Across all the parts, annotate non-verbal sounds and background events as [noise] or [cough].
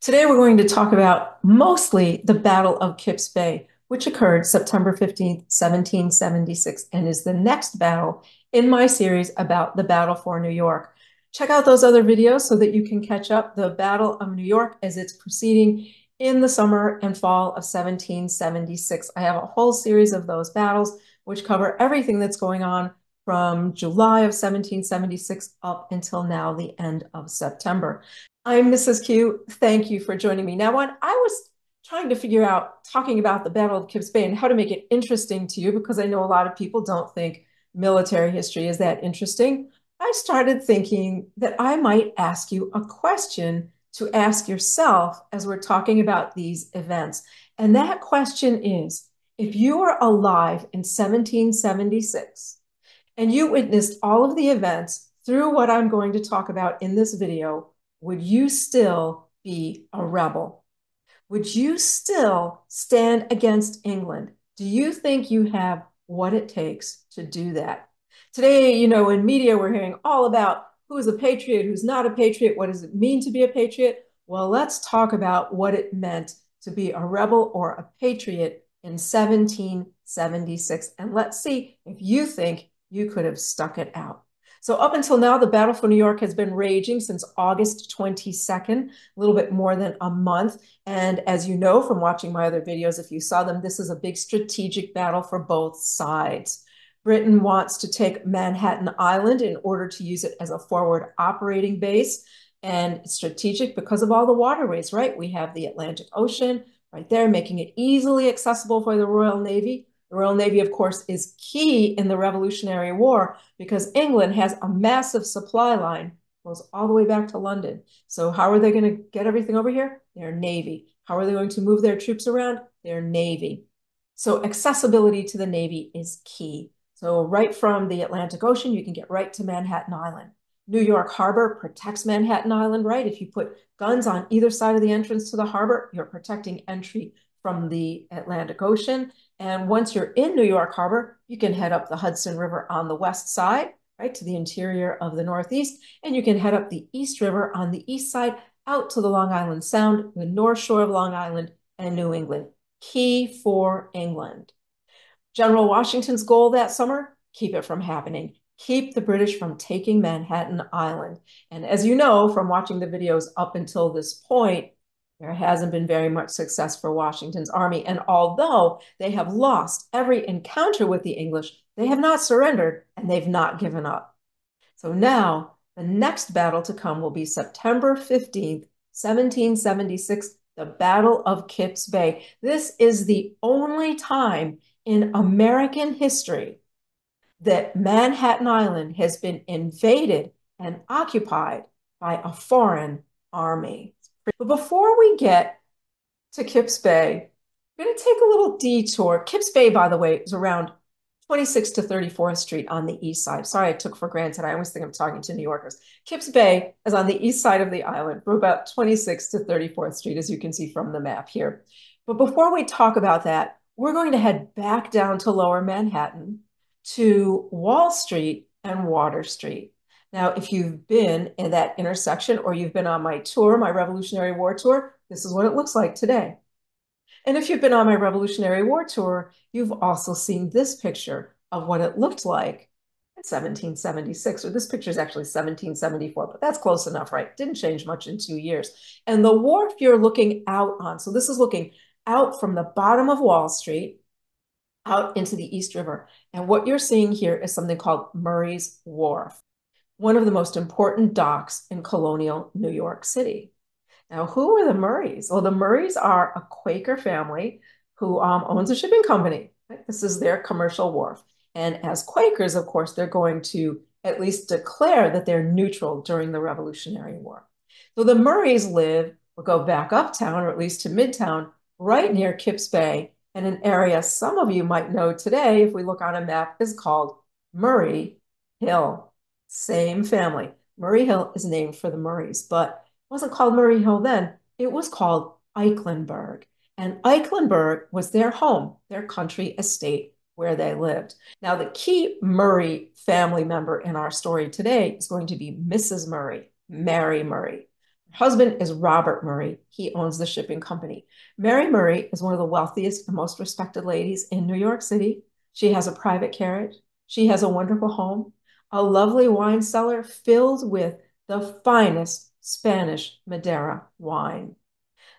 Today we're going to talk about mostly the Battle of Kips Bay, which occurred September 15, 1776, and is the next battle in my series about the battle for New York. Check out those other videos so that you can catch up the Battle of New York as it's proceeding in the summer and fall of 1776. I have a whole series of those battles which cover everything that's going on from July of 1776 up until now, the end of September. I'm Mrs. Q. Thank you for joining me. Now, when I was trying to figure out talking about the Battle of Kips Bay and how to make it interesting to you, because I know a lot of people don't think military history is that interesting, I started thinking that I might ask you a question to ask yourself as we're talking about these events. And that question is if you were alive in 1776 and you witnessed all of the events through what I'm going to talk about in this video, would you still be a rebel? Would you still stand against England? Do you think you have what it takes to do that? Today, you know, in media, we're hearing all about who's a patriot, who's not a patriot, what does it mean to be a patriot? Well, let's talk about what it meant to be a rebel or a patriot in 1776. And let's see if you think you could have stuck it out. So up until now, the battle for New York has been raging since August 22nd, a little bit more than a month. And as you know from watching my other videos, if you saw them, this is a big strategic battle for both sides. Britain wants to take Manhattan Island in order to use it as a forward operating base. And strategic because of all the waterways, right? We have the Atlantic Ocean right there, making it easily accessible for the Royal Navy. The Royal Navy, of course, is key in the Revolutionary War because England has a massive supply line, goes all the way back to London. So how are they going to get everything over here? Their Navy. How are they going to move their troops around? Their Navy. So accessibility to the Navy is key. So right from the Atlantic Ocean, you can get right to Manhattan Island. New York Harbor protects Manhattan Island, right? If you put guns on either side of the entrance to the harbor, you're protecting entry from the Atlantic Ocean. And once you're in New York Harbor, you can head up the Hudson River on the west side, right, to the interior of the Northeast. And you can head up the East River on the east side out to the Long Island Sound, the North Shore of Long Island, and New England. Key for England. General Washington's goal that summer keep it from happening. Keep the British from taking Manhattan Island. And as you know from watching the videos up until this point, there hasn't been very much success for Washington's army. And although they have lost every encounter with the English, they have not surrendered and they've not given up. So now the next battle to come will be September 15th, 1776, the Battle of Kips Bay. This is the only time in American history that Manhattan Island has been invaded and occupied by a foreign army. But before we get to Kips Bay, we're going to take a little detour. Kips Bay, by the way, is around 26th to 34th Street on the east side. Sorry, I took for granted. I always think I'm talking to New Yorkers. Kips Bay is on the east side of the island. We're about 26th to 34th Street, as you can see from the map here. But before we talk about that, we're going to head back down to lower Manhattan to Wall Street and Water Street. Now, if you've been in that intersection or you've been on my tour, my Revolutionary War tour, this is what it looks like today. And if you've been on my Revolutionary War tour, you've also seen this picture of what it looked like in 1776, or this picture is actually 1774, but that's close enough, right? Didn't change much in two years. And the wharf you're looking out on, so this is looking out from the bottom of Wall Street out into the East River. And what you're seeing here is something called Murray's Wharf one of the most important docks in colonial New York City. Now, who are the Murrays? Well, the Murrays are a Quaker family who um, owns a shipping company. Right? This is their commercial wharf. And as Quakers, of course, they're going to at least declare that they're neutral during the Revolutionary War. So the Murrays live, or go back uptown, or at least to Midtown, right near Kips Bay, in an area some of you might know today, if we look on a map, is called Murray Hill. Same family. Murray Hill is named for the Murrays, but it wasn't called Murray Hill then. It was called Eikelenburg. And Eikelenburg was their home, their country estate where they lived. Now, the key Murray family member in our story today is going to be Mrs. Murray, Mary Murray. Her husband is Robert Murray. He owns the shipping company. Mary Murray is one of the wealthiest and most respected ladies in New York City. She has a private carriage. She has a wonderful home, a lovely wine cellar filled with the finest Spanish Madeira wine.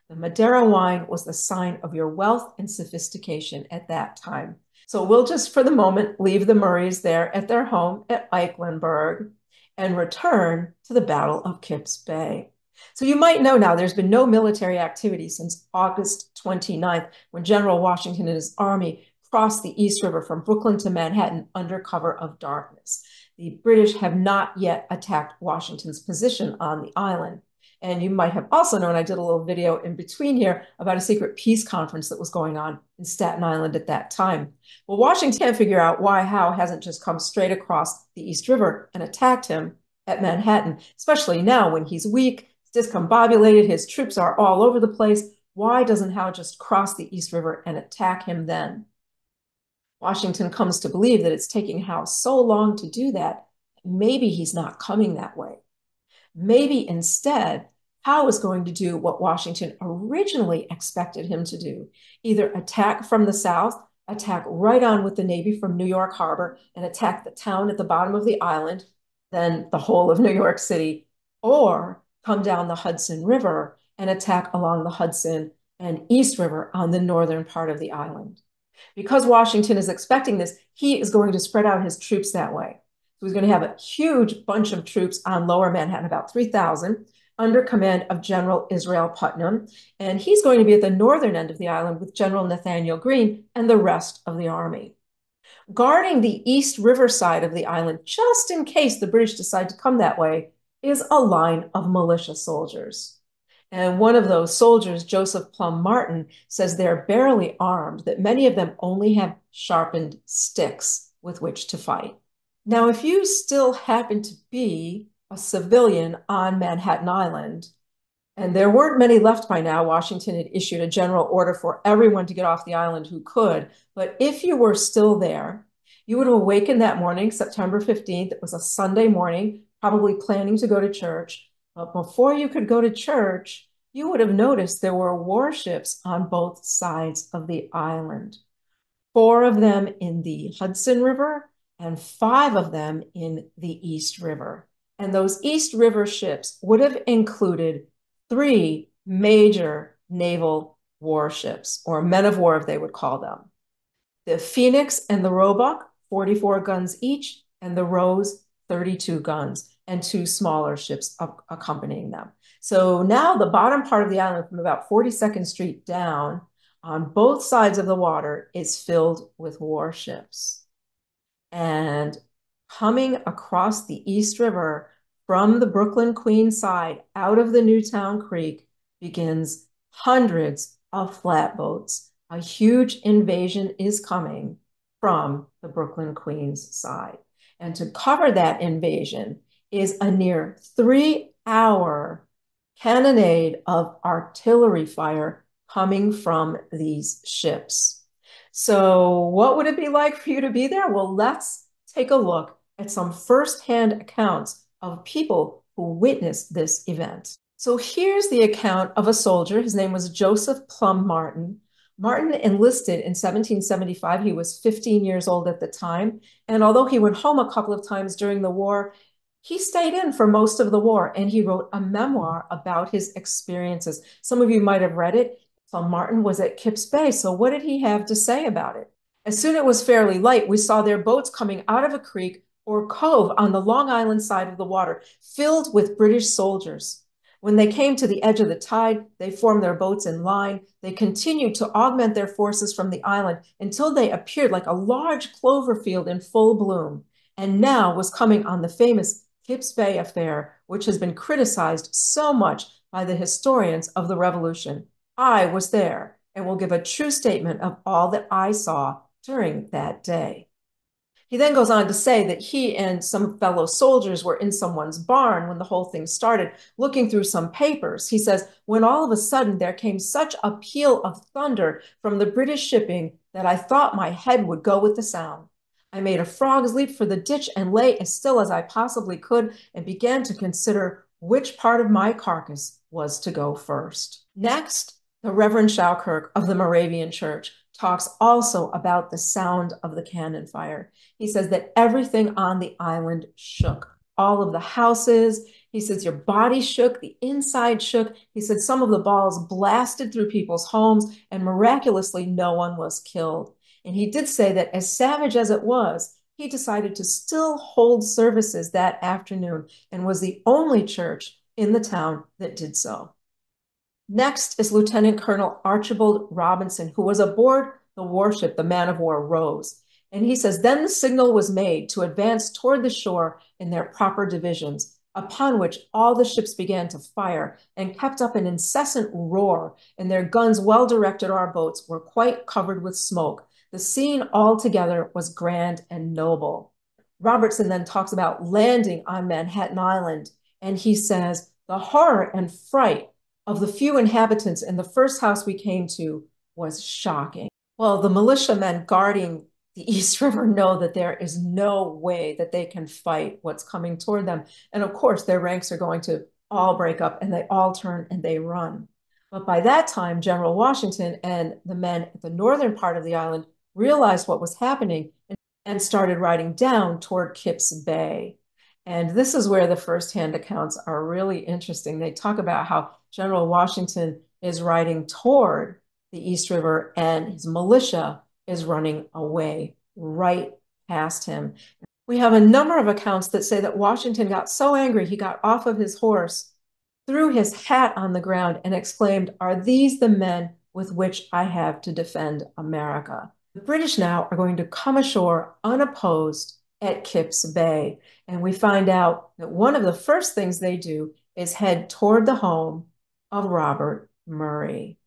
The Madeira wine was the sign of your wealth and sophistication at that time. So we'll just, for the moment, leave the Murrays there at their home at Eikelenburg and return to the Battle of Kips Bay. So you might know now there's been no military activity since August 29th, when General Washington and his army crossed the East River from Brooklyn to Manhattan under cover of darkness. The British have not yet attacked Washington's position on the island. And you might have also known I did a little video in between here about a secret peace conference that was going on in Staten Island at that time. Well, Washington can't figure out why Howe hasn't just come straight across the East River and attacked him at Manhattan, especially now when he's weak, discombobulated, his troops are all over the place. Why doesn't Howe just cross the East River and attack him then? Washington comes to believe that it's taking Howe so long to do that, maybe he's not coming that way. Maybe instead, Howe is going to do what Washington originally expected him to do either attack from the south, attack right on with the Navy from New York Harbor, and attack the town at the bottom of the island, then the whole of New York City, or come down the Hudson River and attack along the Hudson and East River on the northern part of the island. Because Washington is expecting this, he is going to spread out his troops that way. So he's going to have a huge bunch of troops on lower Manhattan, about 3,000, under command of General Israel Putnam. And he's going to be at the northern end of the island with General Nathanael Greene and the rest of the army. Guarding the East River side of the island, just in case the British decide to come that way, is a line of militia soldiers. And one of those soldiers, Joseph Plum Martin, says they're barely armed, that many of them only have sharpened sticks with which to fight. Now, if you still happen to be a civilian on Manhattan Island, and there weren't many left by now, Washington had issued a general order for everyone to get off the island who could. But if you were still there, you would have awakened that morning, September 15th. It was a Sunday morning, probably planning to go to church. But before you could go to church, you would have noticed there were warships on both sides of the island. Four of them in the Hudson River and five of them in the East River. And those East River ships would have included three major naval warships, or men of war, if they would call them. The Phoenix and the Roebuck, 44 guns each, and the Rose, 32 guns, and two smaller ships accompanying them. So now the bottom part of the island, from about 42nd Street down, on both sides of the water, is filled with warships and coming across the East River from the Brooklyn Queen side out of the Newtown Creek begins hundreds of flatboats. A huge invasion is coming from the Brooklyn Queens side. And to cover that invasion is a near three hour cannonade of artillery fire coming from these ships. So, what would it be like for you to be there? Well, let's take a look at some firsthand accounts of people who witnessed this event. So, here's the account of a soldier. His name was Joseph Plum Martin. Martin enlisted in 1775. He was 15 years old at the time. And although he went home a couple of times during the war, he stayed in for most of the war and he wrote a memoir about his experiences. Some of you might have read it. So Martin was at Kips Bay. So what did he have to say about it? As soon as it was fairly light, we saw their boats coming out of a creek or cove on the Long Island side of the water, filled with British soldiers. When they came to the edge of the tide, they formed their boats in line. They continued to augment their forces from the island until they appeared like a large clover field in full bloom, and now was coming on the famous Kips Bay affair, which has been criticized so much by the historians of the Revolution. I was there and will give a true statement of all that I saw during that day. He then goes on to say that he and some fellow soldiers were in someone's barn when the whole thing started, looking through some papers. He says, when all of a sudden there came such a peal of thunder from the British shipping that I thought my head would go with the sound. I made a frog's leap for the ditch and lay as still as I possibly could and began to consider which part of my carcass was to go first. Next, the Reverend Shewkirk of the Moravian Church talks also about the sound of the cannon fire. He says that everything on the island shook, all of the houses. He says your body shook, the inside shook. He said some of the balls blasted through people's homes, and miraculously, no one was killed. And he did say that, as savage as it was, he decided to still hold services that afternoon and was the only church in the town that did so. Next is Lieutenant Colonel Archibald Robertson, who was aboard the warship, the man of war Rose. And he says, then the signal was made to advance toward the shore in their proper divisions, upon which all the ships began to fire and kept up an incessant roar, and their guns, well directed our boats, were quite covered with smoke. The scene altogether was grand and noble. Robertson then talks about landing on Manhattan Island, and he says, the horror and fright of the few inhabitants in the first house we came to was shocking. Well, the militiamen guarding the [laughs] East River know that there is no way that they can fight what's coming toward them. And of course, their ranks are going to all break up and they all turn and they run. But by that time, General Washington and the men at the northern part of the island realized what was happening and started riding down toward Kip's Bay. And this is where the firsthand accounts are really interesting. They talk about how General Washington is riding toward the East River and his militia is running away right past him. We have a number of accounts that say that Washington got so angry he got off of his horse, threw his hat on the ground, and exclaimed, Are these the men with which I have to defend America? The British now are going to come ashore unopposed at Kips Bay. And we find out that one of the first things they do is head toward the home of Robert Murray.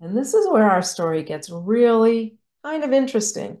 And this is where our story gets really kind of interesting.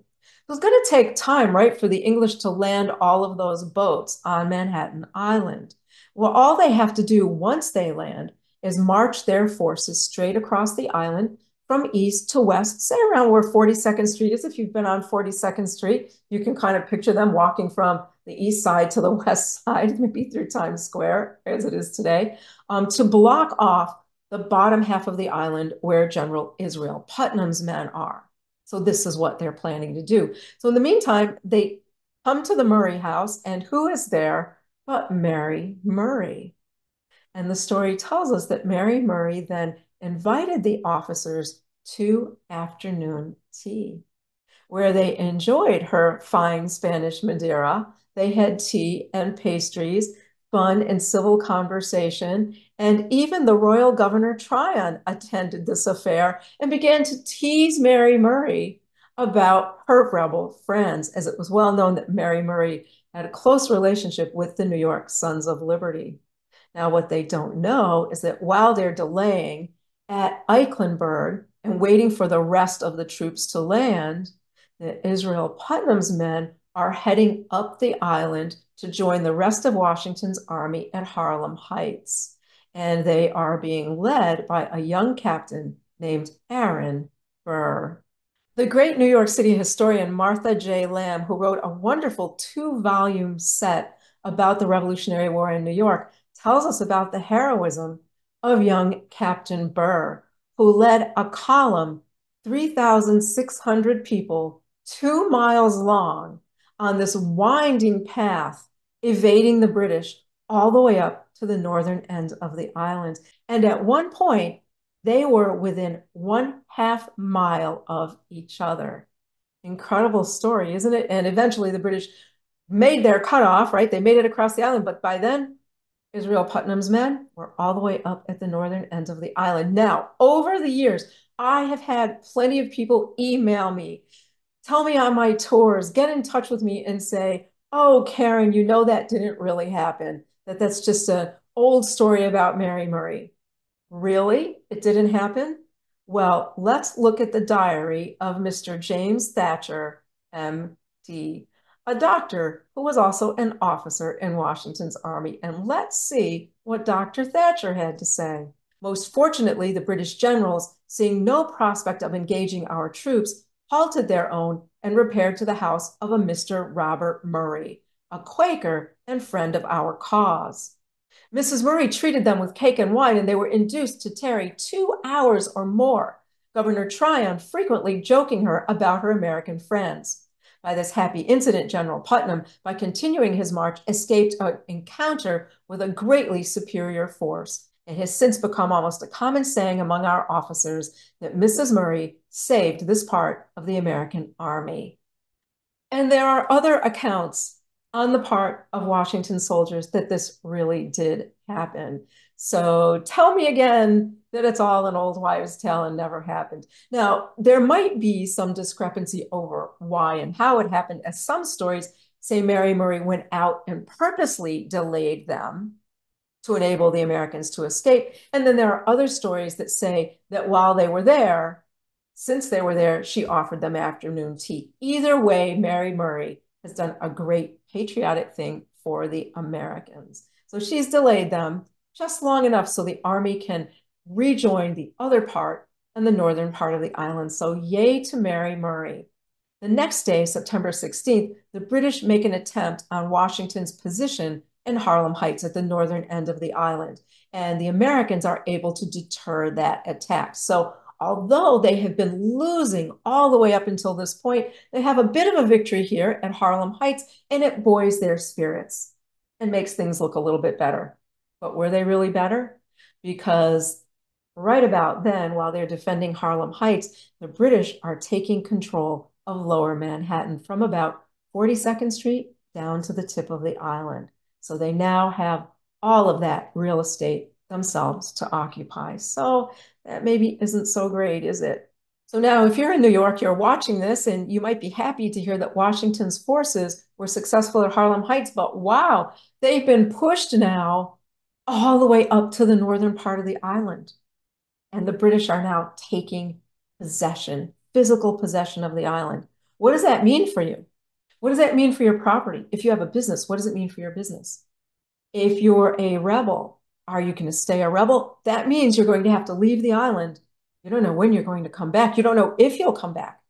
It's going to take time, right, for the English to land all of those boats on Manhattan Island. Well, all they have to do once they land is march their forces straight across the island from east to west, say around where 42nd Street is. If you've been on 42nd Street, you can kind of picture them walking from the east side to the [laughs] west side, maybe through Times Square, as it is today, um, to block off the bottom half of the island where General Israel Putnam's men are. So this is what they're planning to do. So in the meantime, they come to the Murray house, and who is there but Mary Murray? And the story tells us that Mary Murray then invited the officers to afternoon tea, where they enjoyed her fine Spanish Madeira. They had tea and pastries, fun and civil conversation, and even the royal governor Tryon attended this affair and began to tease Mary Murray about her rebel friends, as it was well known that Mary Murray had a close relationship with the New York Sons of Liberty. Now, what they don't know is that while they're delaying at Eichenberg, and waiting for the rest of the troops to land, the Israel Putnam's men are heading up the island to join the rest of Washington's army at Harlem Heights. And they are being led by a young captain named Aaron Burr. The great New York City historian Martha J. Lamb, who wrote a wonderful two volume set about the Revolutionary War in New York, tells us about the heroism of young Captain Burr, who led a column, 3,600 people, two miles long, on this winding path, evading the British all the way up to the northern end of the island. And at one point, they were within one half mile of each other. Incredible story, isn't it? And eventually the British made their cutoff, right? They made it across the island, but by then Israel Putnam's men were all the way up at the northern end of the island. Now, over the years, I have had plenty of people email me, tell me on my tours, get in touch with me and say, oh, Karen, you know that didn't really happen, that that's just an old story about Mary Murray. Really? It didn't happen? Well, let's look at the diary of Mr. James Thacher, M.D a doctor who was also an officer in Washington's army. And let's see what Dr. Thacher had to say. Most fortunately, the British generals, seeing no prospect of engaging our troops, halted their own and repaired to the house of a Mr. Robert Murray, a Quaker and friend of our cause. Mrs. Murray treated them with cake and wine, and they were induced to tarry two hours or more, Governor Tryon frequently joking her about her American friends. By this happy incident, General Putnam, by continuing his march, escaped an encounter with a greatly superior force. It has since become almost a common saying among our officers that Mrs. Murray saved this part of the American Army. And there are other accounts on the part of Washington soldiers that this really did happen. So tell me again that it's all an old wives' tale and never happened. Now, there might be some discrepancy over why and how it happened, as some stories say Mary Murray went out and purposely delayed them to enable the Americans to escape. And then there are other stories that say that while they were there, since they were there, she offered them afternoon tea. Either way, Mary Murray has done a great patriotic thing for the Americans. So she's delayed them just long enough so the army can rejoin the other part and the northern part of the island. So yay to Mary Murray. The next day, September 16th, the British make an attempt on Washington's position in Harlem Heights at the northern end of the island. And the Americans are able to deter that attack. So although they have been losing all the way up until this point, they have a bit of a victory here at Harlem Heights, and it buoys their spirits and makes things look a little bit better. But were they really better? Because right about then, while they're defending Harlem Heights, the British are taking control of lower Manhattan from about 42nd Street down to the tip of the island. So they now have all of that real estate themselves to occupy. So that maybe isn't so great, is it? So now, if you're in New York, you're watching this, and you might be happy to hear that Washington's forces were successful at Harlem Heights, but wow, they've been pushed now all the way up to the northern part of the island. And the British are now taking possession, physical possession of the island. What does that mean for you? What does that mean for your property? If you have a business, what does it mean for your business? If you're a rebel, are you going to stay a rebel? That means you're going to have to leave the island. You don't know when you're going to come back. You don't know if you'll come back.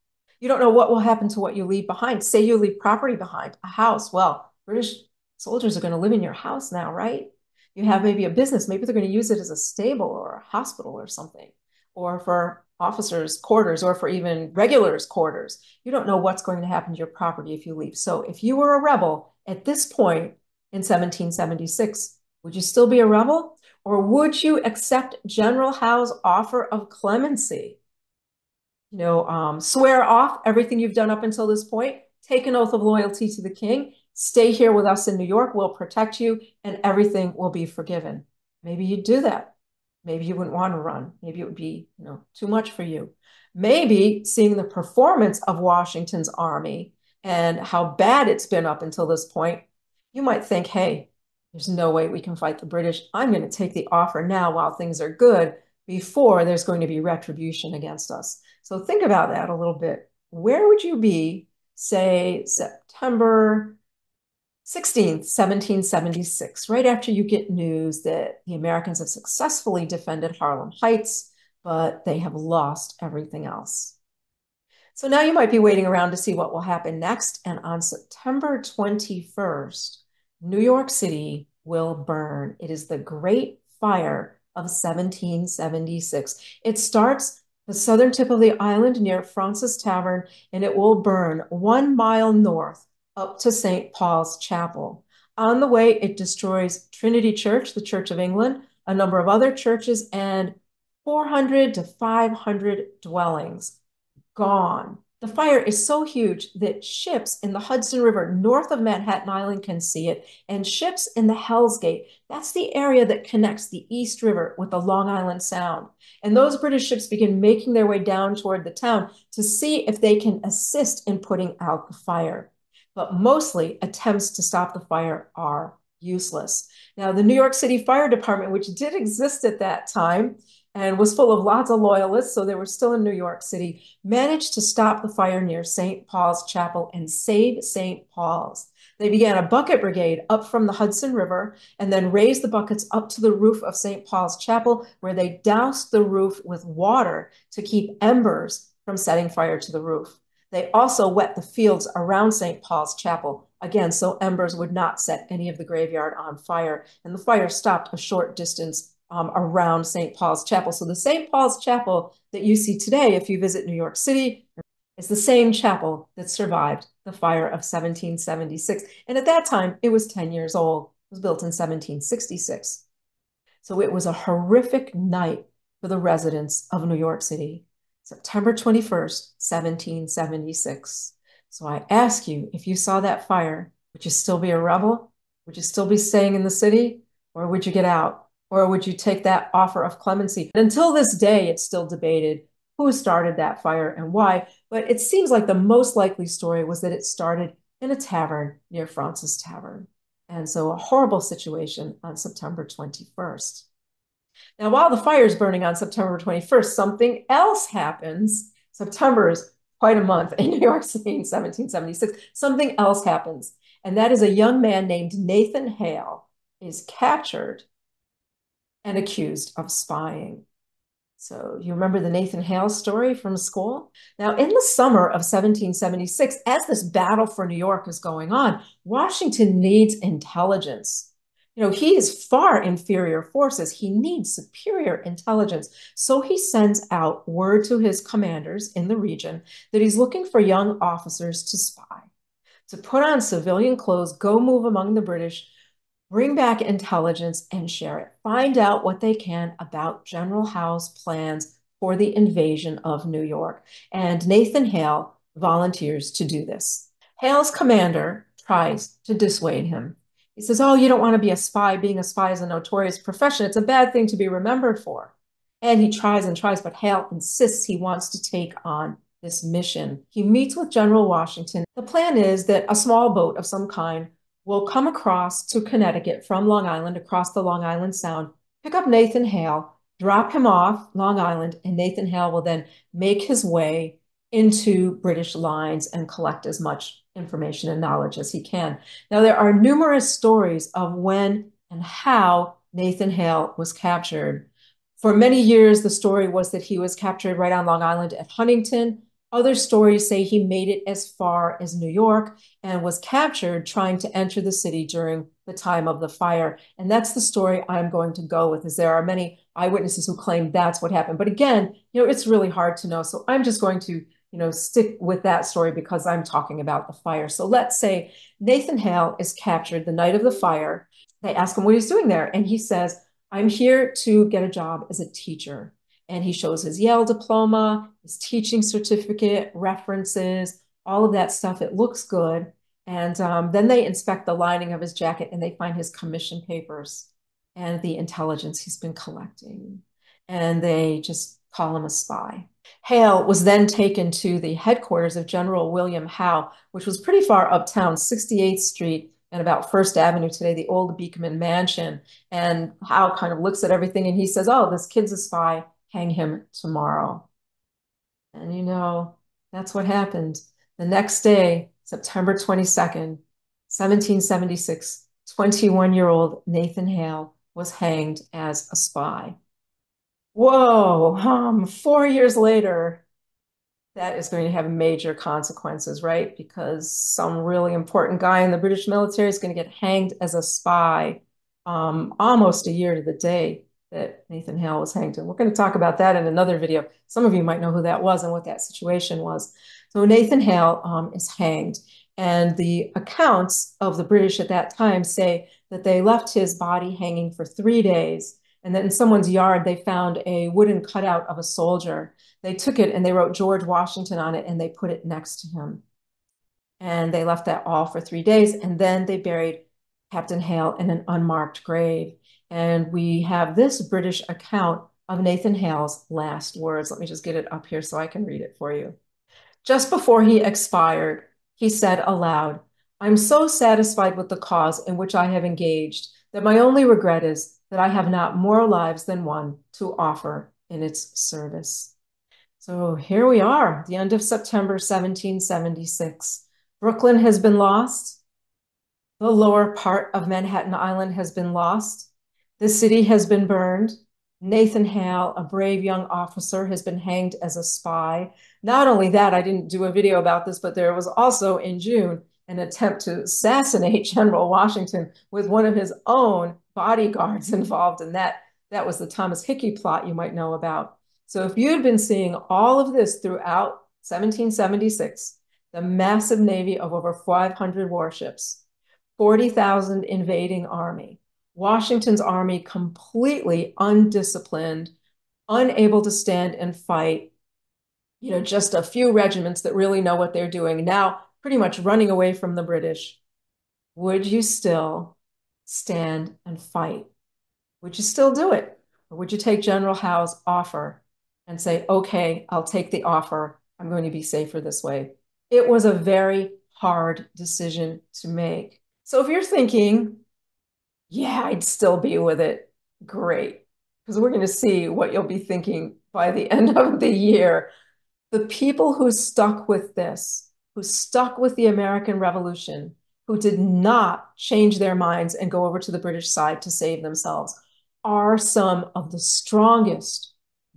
You don't know what will happen to what you leave behind. Say you leave property behind, a house. Well, British soldiers are going to live in your house now, right? You have maybe a business. Maybe they're going to use it as a stable or a hospital or something, or for officers' quarters or for even regulars' quarters. You don't know what's going to happen to your property if you leave. So if you were a rebel at this point in 1776, would you still be a rebel? Or would you accept General Howe's offer of clemency? You know, um, swear off everything you've done up until this point, take an oath of loyalty to the king, stay here with us in New York, we'll protect you, and everything will be forgiven. Maybe you'd do that. Maybe you wouldn't want to run. Maybe it would be, you know, too much for you. Maybe seeing the performance of Washington's army and how bad it's been up until this point, you might think, hey, there's no way we can fight the British. I'm going to take the offer now while things are good before there's going to be retribution against us. So think about that a little bit. Where would you be, say, September 16th, 1776, right after you get news that the Americans have successfully defended Harlem Heights, but they have lost everything else. So now you might be waiting around to see what will happen next. And on September 21st, New York City will burn. It is the Great Fire of 1776. It starts the southern tip of the island near Fraunces Tavern, and it will burn one mile north up to St. Paul's Chapel. On the way, it destroys Trinity Church, the Church of England, a number of other churches, and 400 to 500 dwellings gone. The fire is so huge that ships in the Hudson River north of Manhattan Island can see it, and ships in the Hell's Gate, that's the area that connects the East River with the Long Island Sound. And those British ships begin making their way down toward the town to see if they can assist in putting out the fire but mostly attempts to stop the fire are useless. Now, the New York City Fire Department, which did exist at that time and was full of lots of loyalists, so they were still in New York City, managed to stop the fire near St. Paul's Chapel and save St. Paul's. They began a bucket brigade up from the Hudson River and then raised the buckets up to the roof of St. Paul's Chapel, where they doused the roof with water to keep embers from setting fire to the roof. They also wet the fields around St. Paul's Chapel, again, so embers would not set any of the graveyard on fire. And the fire stopped a short distance um, around St. Paul's Chapel. So the St. Paul's Chapel that you see today, if you visit New York City, is the same chapel that survived the fire of 1776. And at that time, it was 10 years old. It was built in 1766. So it was a horrific night for the residents of New York City. September 21st, 1776. So I ask you, if you saw that fire, would you still be a rebel? Would you still be staying in the city? Or would you get out? Or would you take that offer of clemency? Until this day, it's still debated who started that fire and why. But it seems like the most likely story was that it started in a tavern near Fraunces Tavern. And so a horrible situation on September 21st. Now, while the fire is burning on September 21st, something else happens. September is quite a month in [laughs] New York City in 1776. Something else happens, and that is a young man named Nathan Hale is captured and accused of spying. So you remember the Nathan Hale story from school? Now, in the summer of 1776, as this battle for New York is going on, Washington needs intelligence. You know, he is far inferior forces. He needs superior intelligence. So he sends out word to his commanders in the region that he's looking for young officers to spy, to put on civilian clothes, go move among the British, bring back intelligence and share it. Find out what they can about General Howe's plans for the invasion of New York. And Nathan Hale volunteers to do this. Hale's commander tries to dissuade him. He says, Oh, you don't want to be a spy. Being a spy is a notorious profession. It's a bad thing to be remembered for. And he tries and tries, but Hale insists he wants to take on this mission. He meets with General Washington. The plan is that a small boat of some kind will come across to Connecticut from Long Island, across the Long Island Sound, pick up Nathan Hale, drop him off Long Island, and Nathan Hale will then make his way into British lines and collect as much information and knowledge as he can. Now, there are numerous stories of when and how Nathan Hale was captured. For many years, the story was that he was captured right on Long Island at Huntington. Other stories say he made it as far as New York and was captured trying to enter the city during the time of the fire. And that's the story I'm going to go with, as there are many eyewitnesses who claim that's what happened. But again, you know, it's really hard to know. So I'm just going to, you know, stick with that story because I'm talking about the fire. So let's say Nathan Hale is captured the night of the fire. They ask him what he's doing there. And he says, I'm here to get a job as a teacher and he shows his Yale diploma, his teaching certificate, references, all of that stuff. It looks good. And um, then they inspect the lining of his jacket and they find his commission papers and the intelligence he's been collecting. And they just call him a spy. Hale was then taken to the headquarters of General William Howe, which was pretty far uptown, 68th Street and about First Avenue today, the old Beekman Mansion. And Howe kind of looks at everything and he says, Oh, this kid's a spy hang him tomorrow. And you know, that's what happened. The next day, September 22nd, 1776, 21 year old Nathan Hale was hanged as a spy. Whoa, um, four years later, that is going to have major consequences, right? Because some really important guy in the British military is going to get hanged as a spy um, almost a year to the day that Nathan Hale was hanged. And we're going to talk about that in another video. Some of you might know who that was and what that situation was. So Nathan Hale um, is hanged. And the accounts of the British at that time say that they left his body hanging for three days. And then in someone's yard, they found a wooden cutout of a soldier. They took it and they wrote George Washington on it and they put it next to him. And they left that all for three days. And then they buried Captain Hale in an unmarked grave. And we have this British account of Nathan Hale's last words. Let me just get it up here so I can read it for you. Just before he expired, he said aloud, I'm so satisfied with the cause in which I have engaged that my only regret is that I have not more lives than one to offer in its service. So here we are, the end of September 1776. Brooklyn has been lost. The lower part of Manhattan Island has been lost. The city has been burned. Nathan Hale, a brave young officer, has been hanged as a spy. Not only that, I didn't do a video about this, but there was also in June an attempt to assassinate [laughs] General Washington with one of his own bodyguards [laughs] involved in that. That was the Thomas Hickey plot you might know about. So if you'd been seeing all of this throughout 1776, the massive navy of over 500 warships, 40,000 invading army, Washington's army completely undisciplined, unable to stand and fight, you know, just a few regiments that really know what they're doing, now pretty much running away from the British. Would you still stand and fight? Would you still do it? Or would you take General Howe's offer and say, okay, I'll take the offer. I'm going to be safer this way? It was a very hard decision to make. So if you're thinking, yeah, I'd still be with it, great. Because we're going to see what you'll be thinking by the [laughs] end of the year. The people who stuck with this, who stuck with the American Revolution, who did not change their minds and go over to the British side to save themselves, are some of the strongest,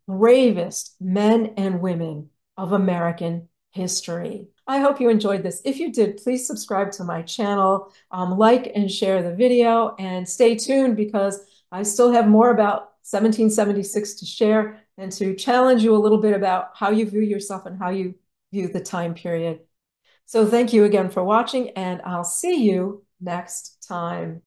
bravest men and women of American history. I hope you enjoyed this. If you did, please subscribe to my channel, um, like and share the video, and stay tuned because I still have more about 1776 to share and to challenge you a little bit about how you view yourself and how you view the time period. So thank you again for watching, and I'll see you next time.